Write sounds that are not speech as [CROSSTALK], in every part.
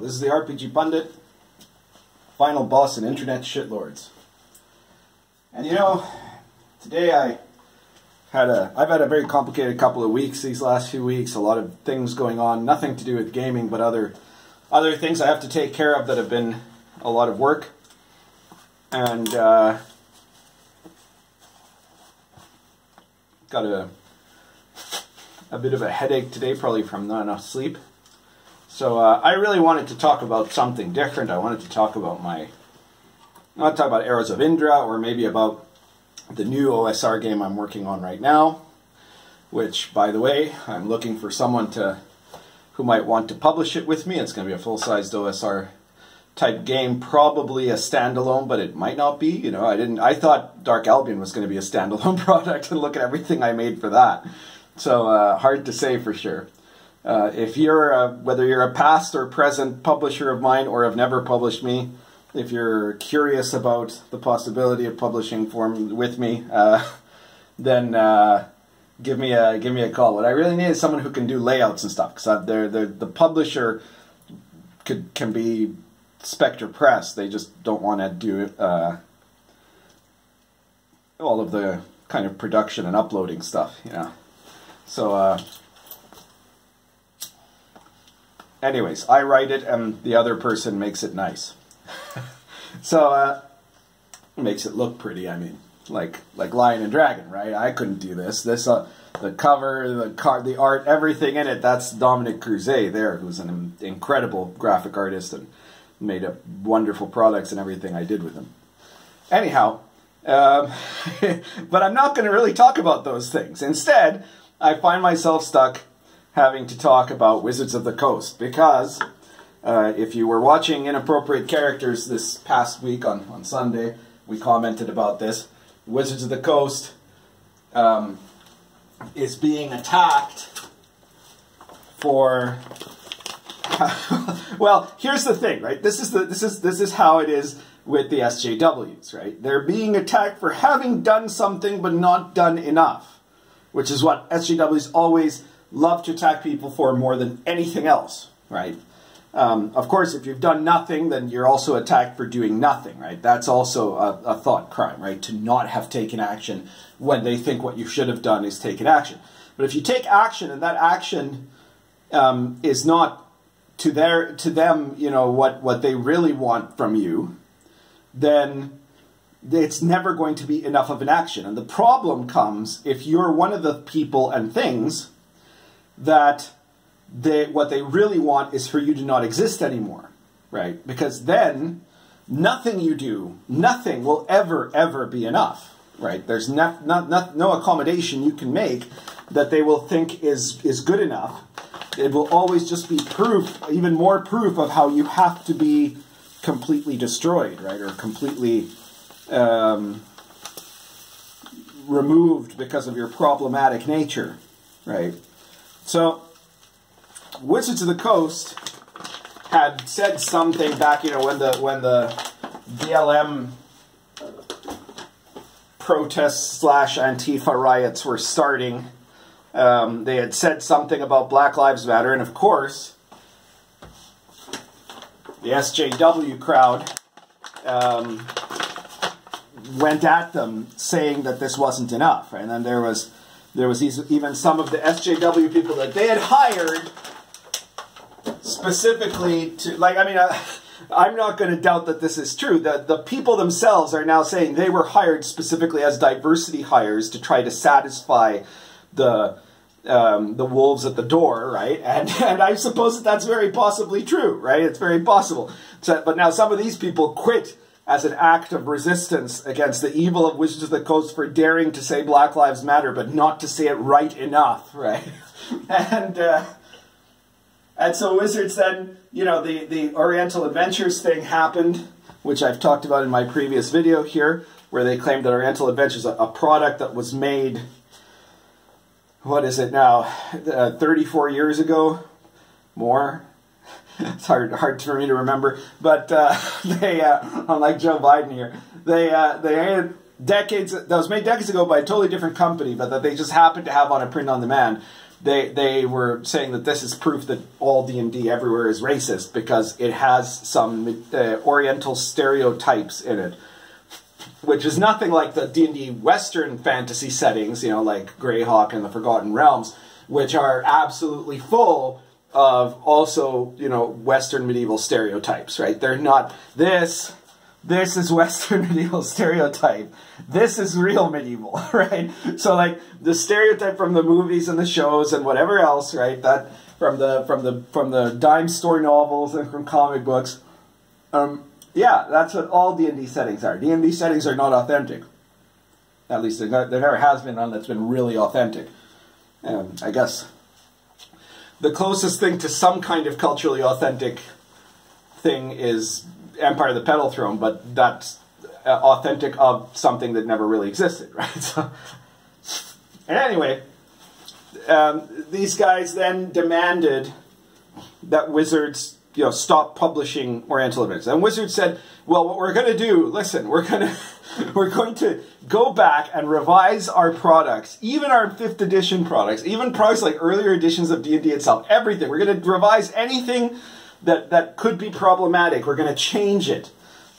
This is the RPG Pundit, final boss in Internet Shitlords. And you know, today I had a I've had a very complicated couple of weeks these last few weeks, a lot of things going on, nothing to do with gaming, but other other things I have to take care of that have been a lot of work. And uh, got a a bit of a headache today, probably from not enough sleep. So uh, I really wanted to talk about something different. I wanted to talk about my, not talk about Arrows of Indra, or maybe about the new OSR game I'm working on right now. Which, by the way, I'm looking for someone to who might want to publish it with me. It's going to be a full-sized OSR type game, probably a standalone, but it might not be. You know, I didn't. I thought Dark Albion was going to be a standalone [LAUGHS] product, and look at everything I made for that. So uh, hard to say for sure. Uh, if you're a, whether you're a past or present publisher of mine or have never published me, if you're curious about the possibility of publishing for with me, uh, [LAUGHS] then uh, give me a give me a call. What I really need is someone who can do layouts and stuff because they're, the publisher could can be Spectre Press. They just don't want to do uh, all of the kind of production and uploading stuff, you know. So. Uh, anyways, I write it and the other person makes it nice. [LAUGHS] so uh, makes it look pretty. I mean, like like Lion and Dragon, right? I couldn't do this. This uh, the cover, the card, the art, everything in it. That's Dominique Crouzet there, who's an incredible graphic artist and made up wonderful products and everything I did with him. Anyhow, um, [LAUGHS] but I'm not going to really talk about those things. Instead, I find myself stuck having to talk about Wizards of the Coast because uh, if you were watching Inappropriate Characters this past week on, on Sunday, we commented about this. Wizards of the Coast um, is being attacked for. [LAUGHS] well, here's the thing, right? This is the this is this is how it is with the SJWs, right? They're being attacked for having done something but not done enough, which is what SJWs always love to attack people for more than anything else, right? Um, of course, if you've done nothing, then you're also attacked for doing nothing, right? That's also a, a, thought crime, right? To not have taken action when they think what you should have done is taken action. But if you take action and that action um, is not to their to them, you know what what they really want from you, then it's never going to be enough of an action. And the problem comes if you're one of the people and things that they, what they really want is for you to not exist anymore, right? Because then nothing you do, nothing will ever, ever be enough, right? There's not, not, not, no accommodation you can make that they will think is, is good enough. It will always just be proof, even more proof of how you have to be completely destroyed, right? Or completely um, removed because of your problematic nature, right? So, Wizards of the Coast had said something back, you know, when the when the BLM protests slash Antifa riots were starting. Um, they had said something about Black Lives Matter, and of course, the SJW crowd um, went at them saying that this wasn't enough. And then there was there was even some of the SJW people that they had hired specifically to, like, I mean, uh, I'm not going to doubt that this is true. The, the people themselves are now saying they were hired specifically as diversity hires to try to satisfy the um, the wolves at the door, right? [LAUGHS] And and I suppose that that's very possibly true, right? It's very possible. So, but now some of these people quit as an act of resistance against the evil of Wizards of the Coast for daring to say Black Lives Matter, but not to say it right enough, [LAUGHS] right? and uh, and so Wizards then, you know, the the Oriental Adventures thing happened, which I've talked about in my previous video here, where they claimed that Oriental Adventures, a, a product that was made, what is it now, uh, 34 years ago, more, [LAUGHS] it's hard hard for me to remember, but uh, [LAUGHS] they, uh, unlike Joe Biden here, they uh, they had decades that was made decades ago by a totally different company, but that they just happened to have on a print on demand. they they were saying that this is proof that all D and D everywhere is racist because it has some uh, Oriental stereotypes in it, which is nothing like the D and D Western fantasy settings, you know, like Greyhawk and the Forgotten Realms, which are absolutely full of also you know Western medieval stereotypes. Right? They're not this this is Western [LAUGHS] medieval stereotype. This is real medieval, [LAUGHS] right? So like the stereotype from the movies and the shows and whatever else, right? That from the from the from the dime store novels and from comic books. Um, yeah, that's what all D and D settings are. D and D settings are not authentic. At least there, there never has been one that's been really authentic. And I guess the closest thing to some kind of culturally authentic thing is Empire of the Petal Throne, but that's uh, authentic of something that never really existed, [LAUGHS] right? So, and anyway, um, these guys then demanded that Wizards, you know, stop publishing Oriental Events. And Wizards said, "Well, what we're going to do, listen, we're going [LAUGHS] to we're going to go back and revise our products, even our fifth edition products, even products like earlier editions of D&D itself, everything. We're going to revise anything that that could be problematic. We're going to change it.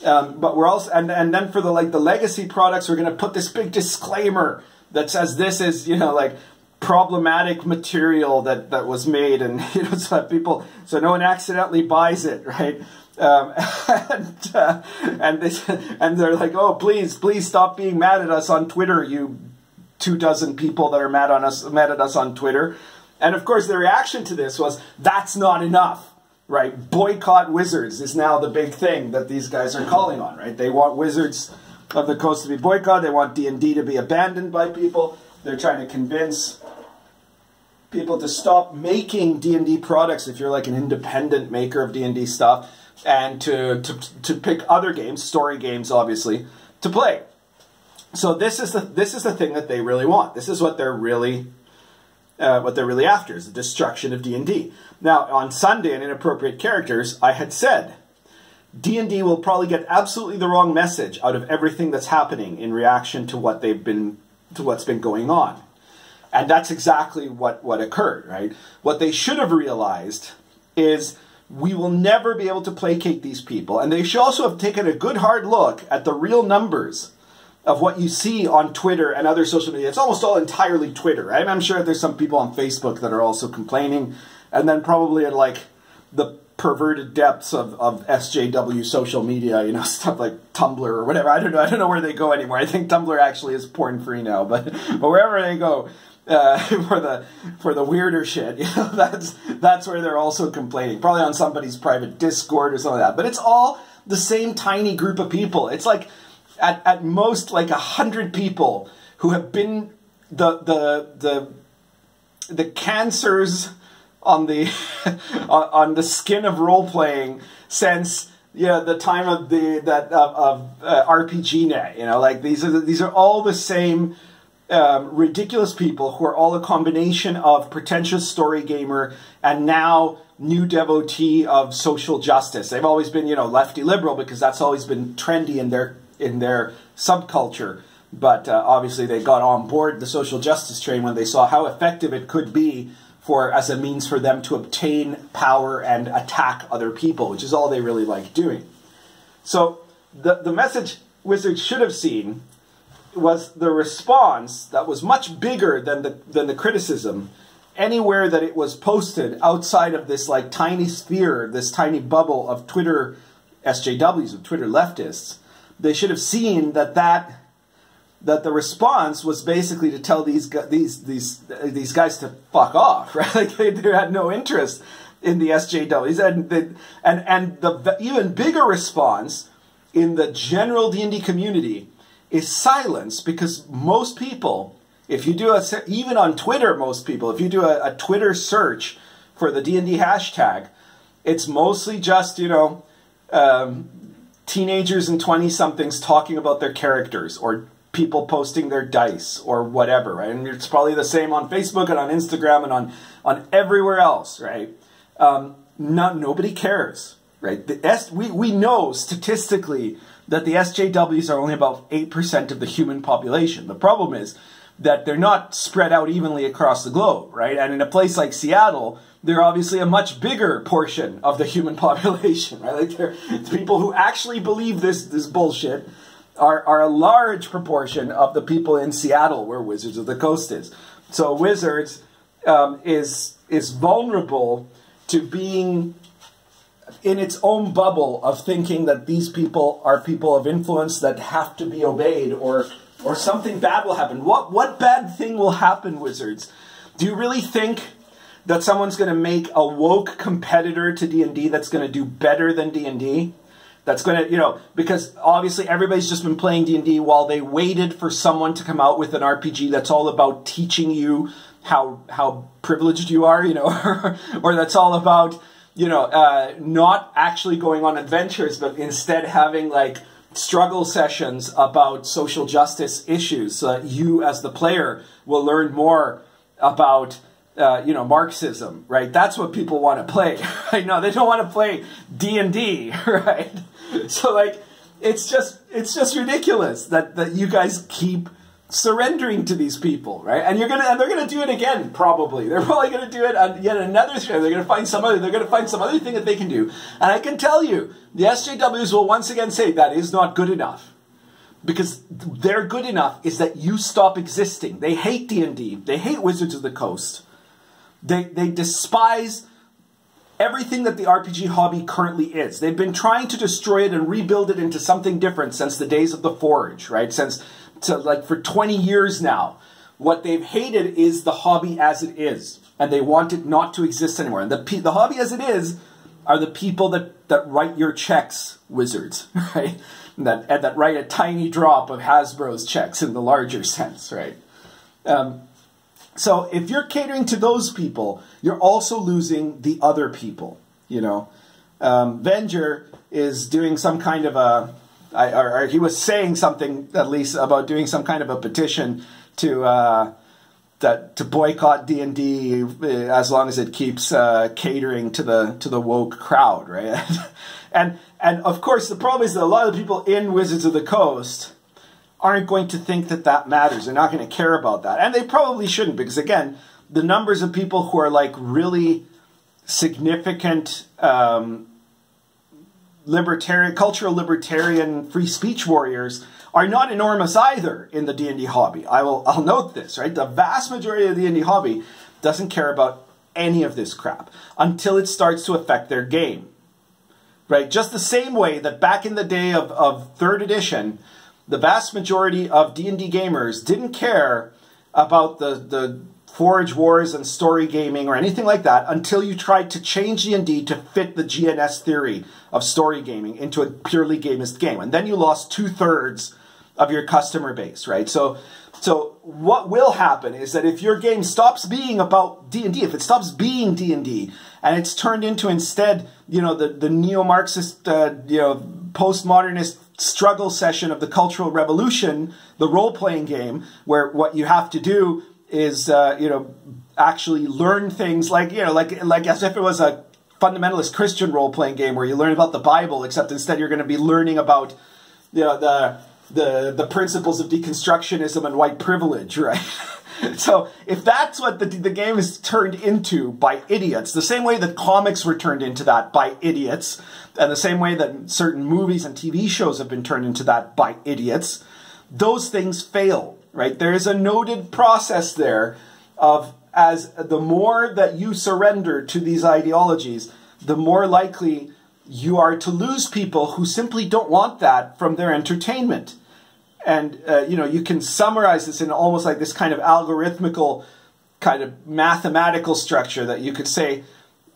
Um, but we're also and and then for the like the legacy products, we're going to put this big disclaimer that says this is you know like problematic material that that was made, and [LAUGHS] you know so that people so no one accidentally buys it, right? Um, [LAUGHS] and uh, and and they're like, oh please please stop being mad at us on Twitter, you two dozen people that are mad on us mad at us on Twitter. And of course, the reaction to this was, that's not enough right? Boycott Wizards is now the big thing that these guys are calling on, right? They want Wizards of the Coast to be boycotted. They want D&D to be abandoned by people. They're trying to convince people to stop making D&D products if you're like an independent maker of D&D stuff and to, to, to pick other games, story games obviously, to play. So this is the this is the thing that they really want. This is what they're really uh, what they're really after is the destruction of D&D. Now, on Sunday in Inappropriate Characters, I had said, D&D will probably get absolutely the wrong message out of everything that's happening in reaction to what they've been to what's been going on. And that's exactly what, what occurred, right? What they should have realized is we will never be able to placate these people. And they should also have taken a good hard look at the real numbers of what you see on Twitter and other social media. It's almost all entirely Twitter. Right? I'm sure there's some people on Facebook that are also complaining and then probably at like the perverted depths of, of SJW social media, you know, [LAUGHS] stuff like Tumblr or whatever. I don't know. I don't know where they go anymore. I think Tumblr actually is porn free now, but but wherever they go uh, [LAUGHS] for the for the weirder shit, [LAUGHS] you know, that's that's where they're also complaining. Probably on somebody's private Discord or something like that. But it's all the same tiny group of people. It's like at at most like a hundred people who have been the the the the cancers on the [LAUGHS] on the skin of role playing since yeah the time of the that of, of uh, RPGNet. You know, like these are the, these are all the same. Um, ridiculous people who are all a combination of pretentious story gamer and now new devotee of social justice. They've always been, you know, lefty liberal because that's always been trendy in their in their subculture. But uh, obviously, they got on board the social justice train when they saw how effective it could be for as a means for them to obtain power and attack other people, which is all they really like doing. So the, the message Wizards should have seen was the response that was much bigger than the, than the criticism anywhere that it was posted outside of this like tiny sphere, this tiny bubble of Twitter SJWs, of Twitter leftists. They should have seen that that that the response was basically to tell these these these these guys to fuck off, [LAUGHS] right? Like they, they had no interest in the SJWs, and the, and and the even bigger response in the general D and D community is silence because most people, if you do a even on Twitter, most people, if you do a, a Twitter search for the D and D hashtag, it's mostly just you know. Um, teenagers and 20 somethings talking about their characters or people posting their dice or whatever, right? And it's probably the same on Facebook and on Instagram and on, on everywhere else, right? Um, not, nobody cares, right? The we, we know statistically that the SJWs are only about 8% of the human population. The problem is that they're not spread out evenly across the globe, right? And in a place like Seattle, they're obviously a much bigger portion of the human [LAUGHS] population, right? Like they're people who actually believe this this bullshit are, are a large proportion of the people in Seattle where Wizards of the Coast is. So Wizards um, is is vulnerable to being in its own bubble of thinking that these people are people of influence that have to be obeyed or or something bad will happen. What what bad thing will happen, Wizards? Do you really think that someone's going to make a woke competitor to D&D that's going to do better than D&D? That's going to, you know, because obviously everybody's just been playing D&D while they waited for someone to come out with an RPG that's all about teaching you how how privileged you are, you know, [LAUGHS] or that's all about, you know, uh, not actually going on adventures, but instead having like struggle sessions about social justice issues so that you as the player will learn more about uh, you know Marxism, right? That's what people want to play. [LAUGHS] Right? No, they don't want to play D and D, [LAUGHS] right? So like, it's just it's just ridiculous that that you guys keep surrendering to these people, right? And you're gonna and they're gonna do it again, probably. [LAUGHS] They're probably gonna do it on yet another show. They're gonna find some other. They're gonna find some other thing that they can do. And I can tell you, the SJWs will once again say that is not good enough because their good enough is that you stop existing. They hate D&D. They hate Wizards of the Coast. They, they despise everything that the RPG hobby currently is. They've been trying to destroy it and rebuild it into something different since the days of the Forge, right? Since, to, like, for 20 years now. What they've hated is the hobby as it is. And they want it not to exist anymore. And the, the hobby as it is are the people that, that write your checks, wizards, [LAUGHS] right? And that, and that write a tiny drop of Hasbro's checks in the larger [LAUGHS] sense, right? Um, so if you're catering to those people, you're also losing the other people. You know, um, Venger is doing some kind of a, I, or, or, he was saying something at least about doing some kind of a petition to uh, that to boycott D and D uh, as long as it keeps uh, catering to the to the woke crowd, right? [LAUGHS] and and of course the problem is that a lot of people in Wizards of the Coast aren't going to think that that matters. They're not going to care about that. And they probably shouldn't because, again, the numbers of people who are like really significant um, libertarian, cultural libertarian free speech warriors are not enormous either in the D&D hobby. I will, I'll note this, right? The vast majority of the D&D hobby doesn't care about any of this crap until it starts to affect their game. Right? Just the same way that back in the day of, of third edition, the vast majority of D&D gamers didn't care about the, the Forge Wars and story gaming or anything like that until you tried to change D&D to fit the GNS theory of story gaming into a purely gamist game. And then you lost two-thirds of your customer base, right? So, so what will happen is that if your game stops being about D&D, if it stops being D&D, and it's turned into instead, you know, the, the neo-Marxist, uh, you know, postmodernist struggle session of the Cultural Revolution, the role-playing game, where what you have to do is, uh, you know, actually learn things like, you know, like like as if it was a fundamentalist Christian role-playing game where you learn about the Bible, except instead you're going to be learning about, you know, the the the principles of deconstructionism and white privilege, [LAUGHS] right? so if that's what the, the game is turned into by idiots, the same way that comics were turned into that by idiots, and the same way that certain movies and TV shows have been turned into that by idiots, those things fail, right? There is a noted process there of as the more that you surrender to these ideologies, the more likely you are to lose people who simply don't want that from their entertainment and uh, you know you can summarize this in almost like this kind of algorithmical kind of mathematical structure that you could say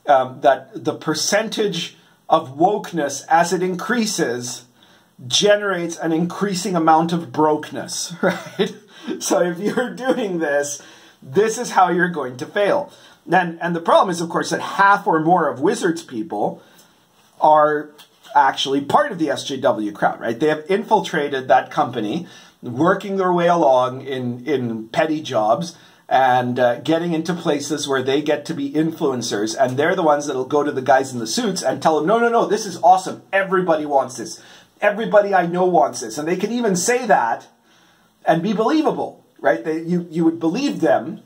um, that the percentage of wokeness as it increases generates an increasing amount of brokenness [LAUGHS] right so if you're doing this this is how you're going to fail and, and the problem is of course that half or more of wizards people are actually part of the SJW crowd, right? They have infiltrated that company, working their way along in, in petty jobs and uh, getting into places where they get to be influencers. And they're the ones that'll go to the guys in the suits and tell them, no, no, no, this is awesome. Everybody wants this. Everybody I know wants this. And they can even say that and be believable right? They, you, you would believe them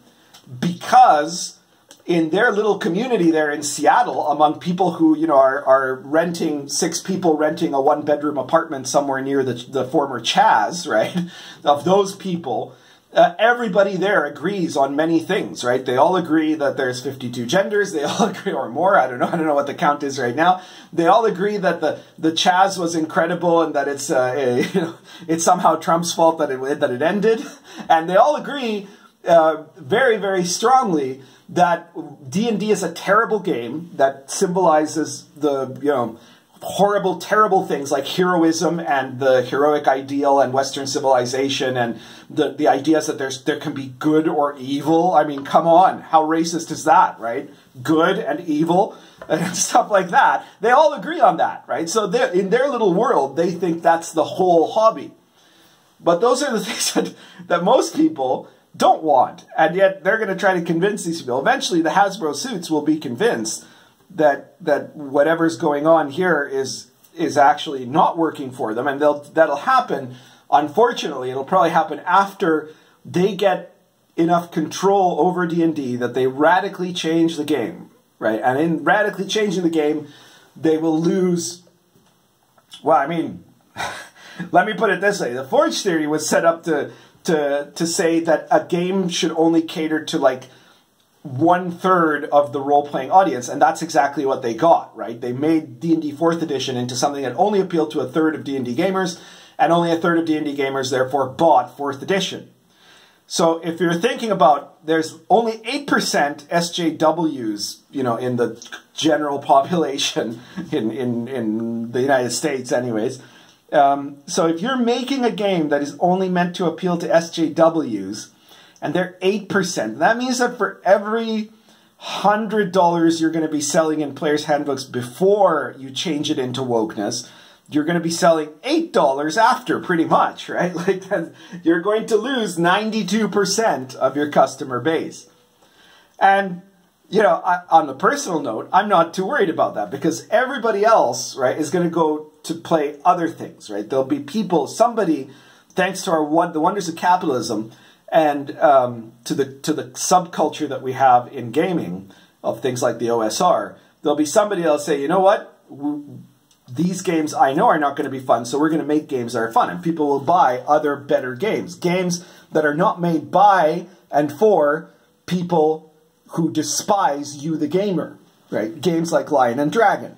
because in their little community there in Seattle, among people who you know are, are renting six people renting a one bedroom apartment somewhere near the, the former Chaz, [LAUGHS] right? Of those people, uh, everybody there agrees on many things, right? They all agree that there's 52 genders. They [LAUGHS] all agree, or more. I don't know. I don't know what the count is right now. They all agree that the the Chaz was incredible and that it's uh, a, [LAUGHS] you know it's somehow Trump's fault that it that it ended, and they all agree uh, very very strongly that D and D is a terrible game that symbolizes the you know horrible, terrible things like heroism and the heroic ideal and Western civilization and the, the ideas that there's there can be good or evil. I mean, come on, how racist is that, right? Good and evil [LAUGHS] and stuff like that. They all agree on that, right? So in their little world, they think that's the whole hobby. But those are the [LAUGHS] things that, that most people don't want. And yet they're going to try to convince these people. Eventually, the Hasbro suits will be convinced that that whatever's going on here is is actually not working for them, and they'll that'll happen. Unfortunately, it'll probably happen after they get enough control over D and D that they radically change the game, right? And in radically changing the game, they will lose. Well, I mean, [LAUGHS] let me put it this way: the Forge theory was set up to to to say that a game should only cater to like one third of the role playing audience, and that's exactly what they got. Right? They made D and D Fourth Edition into something that only appealed to a third of D and D gamers, and only a third of D and D gamers therefore bought Fourth Edition. So if you're thinking about, there's only eight percent SJWs, you know, in the general [LAUGHS] population in in in the United States, anyways. Um, so if you're making a game that is only meant to appeal to SJWs, and they're 8%. That means that for every $100 you're going to be selling in players' handbooks before you change it into wokeness, you're going to be selling $8 after, pretty much, right? [LAUGHS] Like, you're going to lose 92% of your customer base. And, you know, I, on a personal note, I'm not too worried about that because everybody else, right, is going to go to play other things, right? There'll be people, somebody, thanks to our what the wonders of capitalism, and um, to the to the subculture that we have in gaming of things like the OSR, there'll be somebody that'll say, you know what, these games I know are not going to be fun, so we're going to make games that are fun, and people will buy other better games, games that are not made by and for people who despise you, the gamer, right? Games like Lion and Dragon.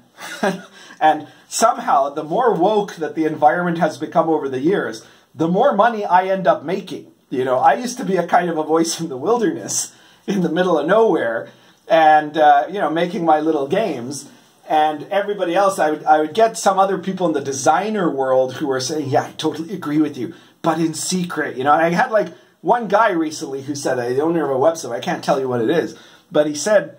[LAUGHS] and somehow, the more woke that the environment has become over the years, the more money I end up making you know, I used to be a kind of a voice in the wilderness, in the middle of nowhere, and uh, you know, making my little games. And everybody else, I would I would get some other people in the designer world who were saying, "Yeah, I totally agree with you," but in secret, you know. And I had like one guy recently who said, "The owner of a website, I can't tell you what it is," but he said.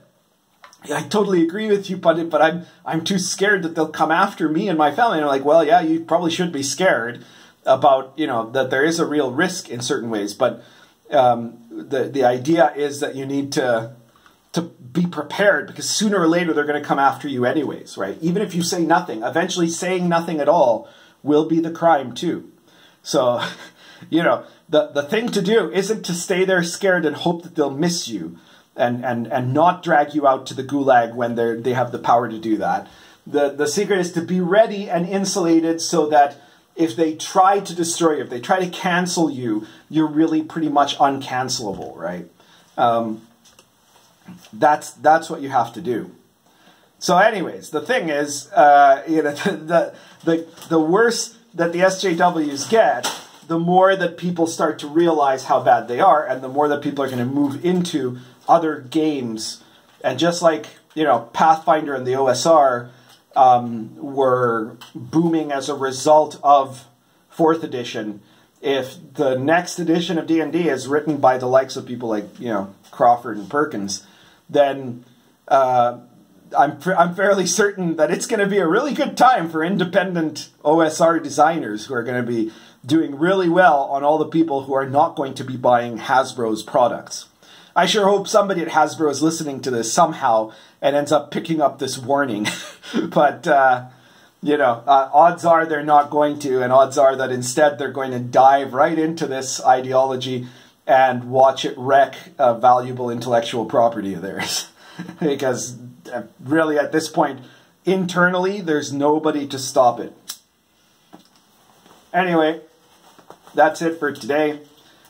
I totally agree with you, but but I'm I'm too scared that they'll come after me and my family. And I'm like, well, yeah, you probably should be scared about you know that there is a real risk in certain ways, but um, the the idea is that you need to to be prepared because sooner or later they're going to come after you anyways, right? Even if you say nothing, eventually saying nothing at all will be the crime too. So, [LAUGHS] you know, the the thing to do isn't to stay there scared and hope that they'll miss you and and and not drag you out to the gulag when they they have the power to do that. The the secret is to be ready and insulated so that if they try to destroy you, if they try to cancel you, you're really pretty much uncancelable, right? Um, that's that's what you have to do. So, anyways, the thing is, uh, [LAUGHS] you know, the, the the worse that the SJWs get, the more that people start to realize how bad they are, and the more that people are going to move into other games. And just like you know, Pathfinder and the OSR um, were booming as a result of fourth edition. If the next edition of D and D is written by the likes of people like you know Crawford and Perkins, then uh, I'm I'm fairly certain that it's going to be a really good time for independent OSR designers who are going to be doing really well on all the people who are not going to be buying Hasbro's products. I sure hope somebody at Hasbro is listening to this somehow and ends up picking up this warning. [LAUGHS] but, uh, you know, uh, odds are they're not going to, and odds are that instead they're going to dive right into this ideology and watch it wreck a valuable intellectual property of theirs. [LAUGHS] because uh, really, at this point, internally, there's nobody to stop it. Anyway, that's it for today.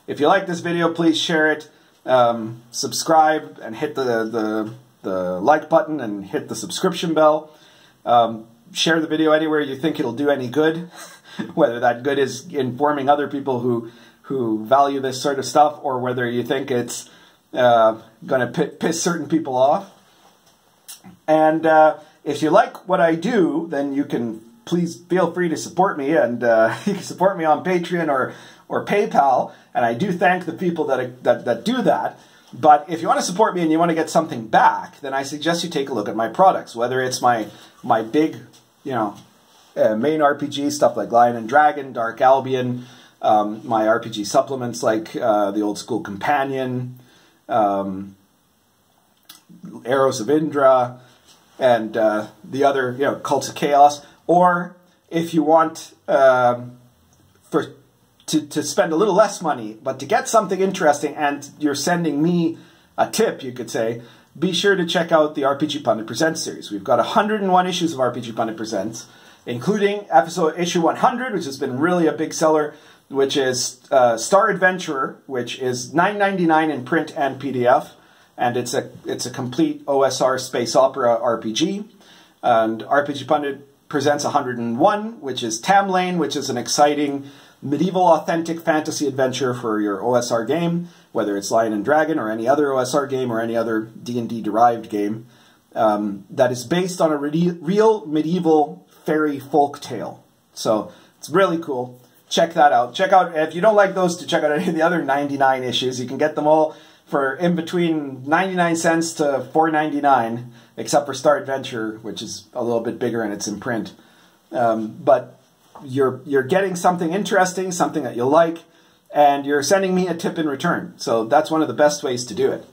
If you like this video, please share it, um, subscribe, and hit the, the, the like button and hit the subscription bell. Um, share the video anywhere you think it'll do any good, [LAUGHS] whether that good is informing other people who who value this sort of stuff, or whether you think it's uh, going to piss certain people off. And uh, if you like what I do, then you can please feel free to support me, and uh, [LAUGHS] you can support me on Patreon or or PayPal. And I do thank the people that that, that do that. But if you want to support me and you want to get something back, then I suggest you take a look at my products, whether it's my my big, you know, uh, main RPG stuff like Lion and Dragon, Dark Albion, um, my RPG supplements like uh, the Old School Companion, um, Arrows of Indra, and uh, the other, you know, Cults of Chaos. Or if you want um, for to, to spend a little less money, but to get something interesting, and you're sending me a tip, you could say, be sure to check out the RPG Pundit Presents series. We've got 101 issues of RPG Pundit Presents, including episode issue 100, which has been really a big seller, which is uh, Star Adventurer, which is 9.99 in print and PDF, and it's a it's a complete OSR space opera RPG. And RPG Pundit presents 101, which is Tamlane, which is an exciting medieval authentic fantasy adventure for your OSR game, whether it's Lion and Dragon or any other OSR game or any other D&D derived game, um, that is based on a re real medieval fairy folk tale. So it's really cool. Check that out. Check out, if you don't like those, to check out any of the other 99 issues. You can get them all for in between 99 cents to 4.99, except for Star Adventure, which is a little bit bigger and it's in print. Um, but you're you're getting something interesting, something that you like, and you're sending me a tip in return. So that's one of the best ways to do it.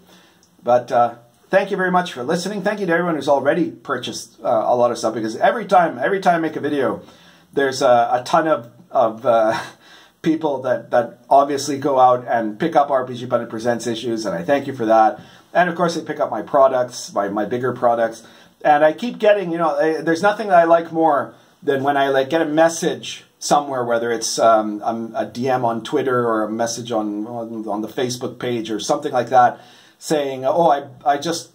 But uh, thank you very much for listening. Thank you to everyone who's already purchased uh, a lot of stuff because every time every time I make a video, there's a, a ton of of uh, [LAUGHS] people that that obviously go out and pick up RPG Pundit Presents issues, and I thank you for that. And of course, they pick up my products, my my bigger products, and I keep getting you know there's nothing that I like more than when I like get a message somewhere, whether it's um, a DM on Twitter or a message on, on, on the Facebook page or something like that, saying, "Oh, I I just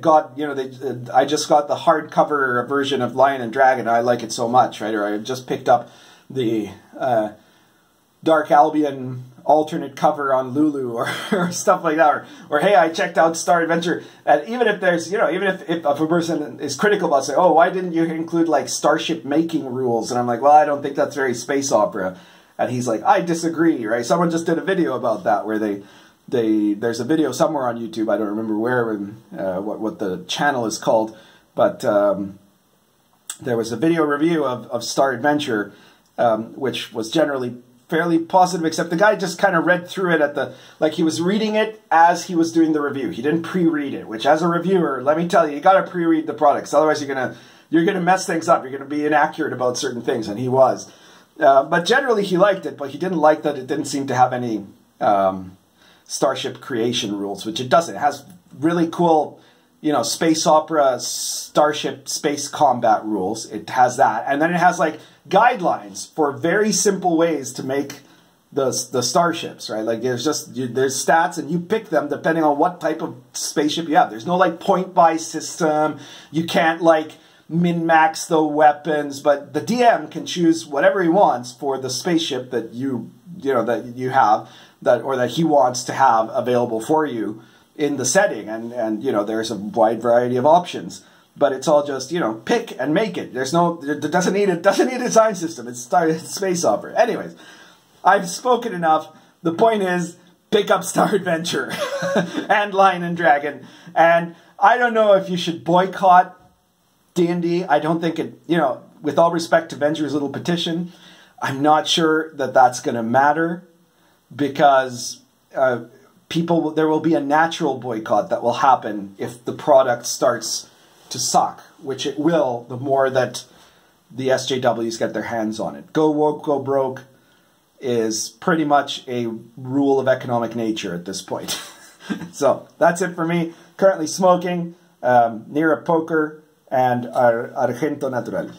got you know they, I just got the hardcover version of Lion and Dragon. I like it so much, right? Or I just picked up the uh, Dark Albion alternate cover on Lulu or, [LAUGHS] or stuff like that, or, or hey, I checked out Star Adventure. And even if there's, you know, even if, if, a person is critical about saying, oh, why didn't you include like starship making rules? And I'm like, well, I don't think that's very space opera. And he's like, I disagree, right? Someone just did a video about that where they, they there's a video somewhere on YouTube. I don't remember where and uh, what what the channel is called, but um, there was a video review of, of Star Adventure, um, which was generally fairly positive, except the guy just kind of read through it at the, like he was reading it as he was doing the review. He didn't pre-read it, which as a reviewer, let me tell you, you got to pre-read the products. Otherwise you're going to, you're going to mess things up. You're going to be inaccurate about certain things, and he was. Uh, but generally he liked it, but he didn't like that it didn't seem to have any um, starship creation rules, which it doesn't. It has really cool, you know, space opera, starship, space combat rules. It has that. And then it has like guidelines for very simple ways to make the the starships, right? Like there's just you, there's stats and you pick them depending on what type of spaceship you have. There's no like point buy system. You can't like min max the weapons, but the DM can choose whatever he wants for the spaceship that you you know that you have that or that he wants to have available for you in the setting and and you know there's a wide variety of options but it's all just you know pick and make it. There's no it doesn't need it doesn't need a design system. It's, Star [LAUGHS] space opera. Anyways, I've spoken enough. The point is pick up Star [LAUGHS] Adventure [LAUGHS] and Lion and Dragon. And I don't know if you should boycott D&D. I don't think it, you know, with all respect to Venger's little petition, I'm not sure that that's going to matter because uh, people, there will be a natural boycott that will happen if the product starts to suck, which it will the more that the SJWs get their hands on it. Go woke, go broke. is pretty much a rule of economic nature at this point. [LAUGHS] so that's it for me. Currently smoking um, Neerup poker and Argento Natural.